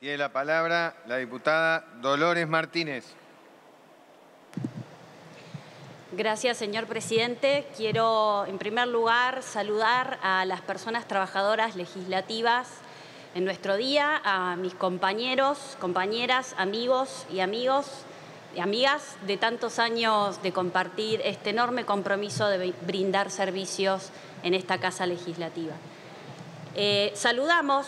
Tiene la palabra la diputada Dolores Martínez. Gracias, señor presidente. Quiero, en primer lugar, saludar a las personas trabajadoras legislativas en nuestro día, a mis compañeros, compañeras, amigos y amigos y amigas de tantos años de compartir este enorme compromiso de brindar servicios en esta Casa Legislativa. Eh, saludamos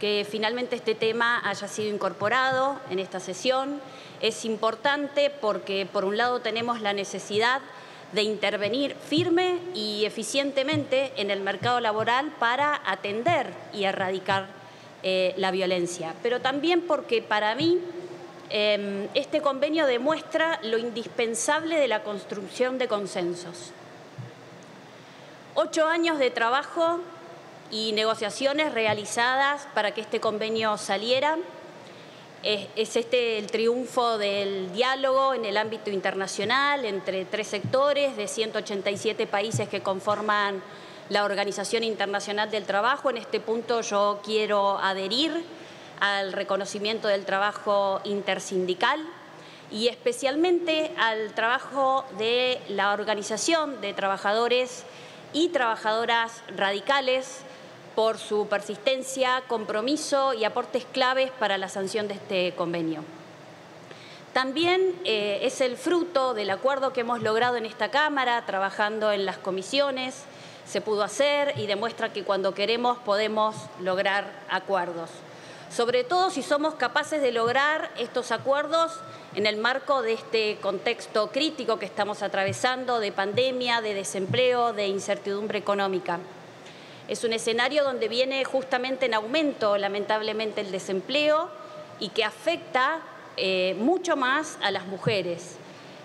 que finalmente este tema haya sido incorporado en esta sesión. Es importante porque, por un lado, tenemos la necesidad de intervenir firme y eficientemente en el mercado laboral para atender y erradicar eh, la violencia, pero también porque para mí em, este convenio demuestra lo indispensable de la construcción de consensos. Ocho años de trabajo y negociaciones realizadas para que este convenio saliera. Es, este el triunfo del diálogo en el ámbito internacional entre tres sectores de 187 países que conforman la Organización Internacional del Trabajo. En este punto yo quiero adherir al reconocimiento del trabajo intersindical y especialmente al trabajo de la Organización de Trabajadores y Trabajadoras Radicales por su persistencia, compromiso y aportes claves para la sanción de este convenio. También eh, es el fruto del acuerdo que hemos logrado en esta Cámara, trabajando en las comisiones, se pudo hacer y demuestra que cuando queremos podemos lograr acuerdos. Sobre todo si somos capaces de lograr estos acuerdos en el marco de este contexto crítico que estamos atravesando de pandemia, de desempleo, de incertidumbre económica. Es un escenario donde viene justamente en aumento, lamentablemente, el desempleo y que afecta eh, mucho más a las mujeres.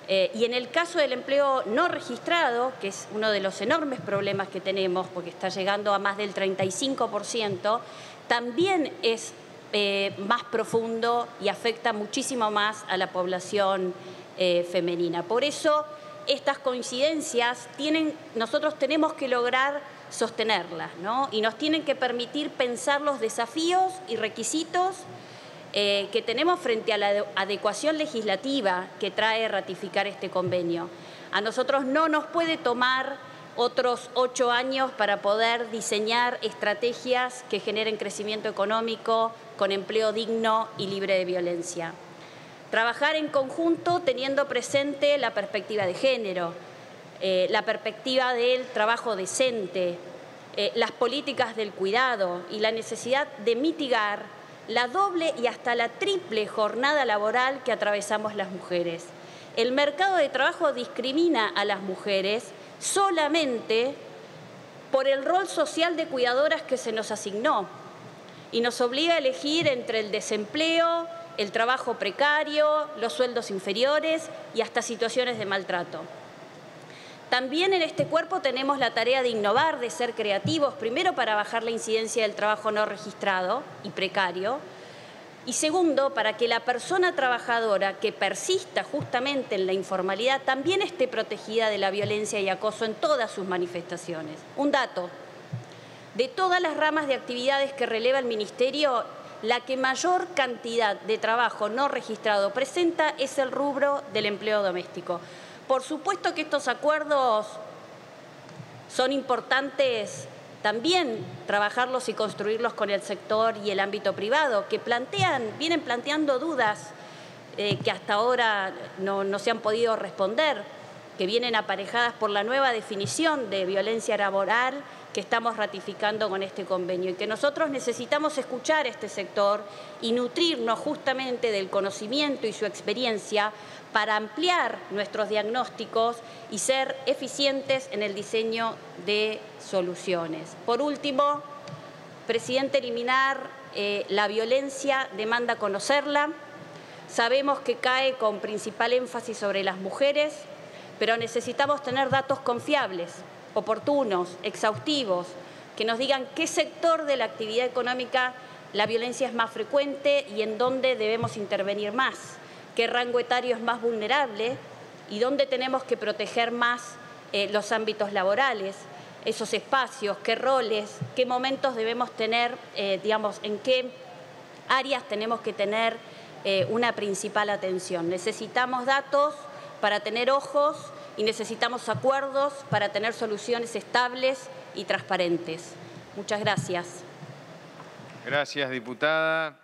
Eh, y en el caso del empleo no registrado, que es uno de los enormes problemas que tenemos, porque está llegando a más del 35%, también es eh, más profundo y afecta muchísimo más a la población femenina. Por eso, estas coincidencias tienen, nosotros tenemos que lograr sostenerlas, ¿no? Y nos tienen que permitir pensar los desafíos y requisitos eh, que tenemos frente a la adecuación legislativa que trae ratificar este convenio. A nosotros no nos puede tomar otros ocho años para poder diseñar estrategias que generen crecimiento económico con empleo digno y libre de violencia. Trabajar en conjunto teniendo presente la perspectiva de género, eh, la perspectiva del trabajo decente, eh, las políticas del cuidado y la necesidad de mitigar la doble y hasta la triple jornada laboral que atravesamos las mujeres. El mercado de trabajo discrimina a las mujeres solamente por el rol social de cuidadoras que se nos asignó y nos obliga a elegir entre el desempleo, el trabajo precario, los sueldos inferiores y hasta situaciones de maltrato. También en este cuerpo tenemos la tarea de innovar, de ser creativos, primero para bajar la incidencia del trabajo no registrado y precario, y segundo, para que la persona trabajadora que persista justamente en la informalidad también esté protegida de la violencia y acoso en todas sus manifestaciones. Un dato, de todas las ramas de actividades que releva el Ministerio, la que mayor cantidad de trabajo no registrado presenta es el rubro del empleo doméstico. Por supuesto que estos acuerdos son importantes también trabajarlos y construirlos con el sector y el ámbito privado, que plantean, vienen planteando dudas eh, que hasta ahora no, no se han podido responder, que vienen aparejadas por la nueva definición de violencia laboral que estamos ratificando con este convenio y que nosotros necesitamos escuchar este sector y nutrirnos justamente del conocimiento y su experiencia para ampliar nuestros diagnósticos y ser eficientes en el diseño de soluciones. Por último, presidente, eliminar eh, la violencia demanda conocerla. Sabemos que cae con principal énfasis sobre las mujeres, pero necesitamos tener datos confiables oportunos, exhaustivos, que nos digan qué sector de la actividad económica la violencia es más frecuente y en dónde debemos intervenir más, qué rango etario es más vulnerable y dónde tenemos que proteger más eh, los ámbitos laborales, esos espacios, qué roles, qué momentos debemos tener, eh, digamos, en qué áreas tenemos que tener eh, una principal atención. Necesitamos datos para tener ojos y necesitamos acuerdos para tener soluciones estables y transparentes. Muchas gracias. Gracias, diputada.